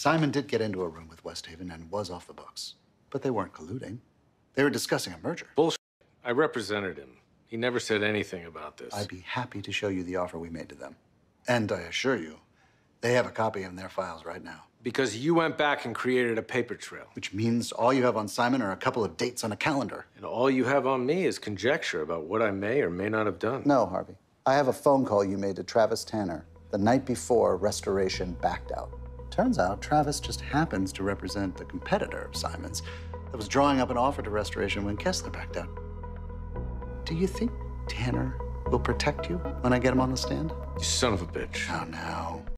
Simon did get into a room with Westhaven and was off the books, but they weren't colluding. They were discussing a merger. Bullshit. I represented him. He never said anything about this. I'd be happy to show you the offer we made to them. And I assure you, they have a copy in their files right now. Because you went back and created a paper trail. Which means all you have on Simon are a couple of dates on a calendar. And all you have on me is conjecture about what I may or may not have done. No, Harvey. I have a phone call you made to Travis Tanner the night before Restoration backed out. Turns out Travis just happens to represent the competitor of Simon's that was drawing up an offer to Restoration when Kessler backed out. Do you think Tanner will protect you when I get him on the stand? You son of a bitch. Oh, no.